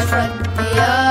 the front, the other.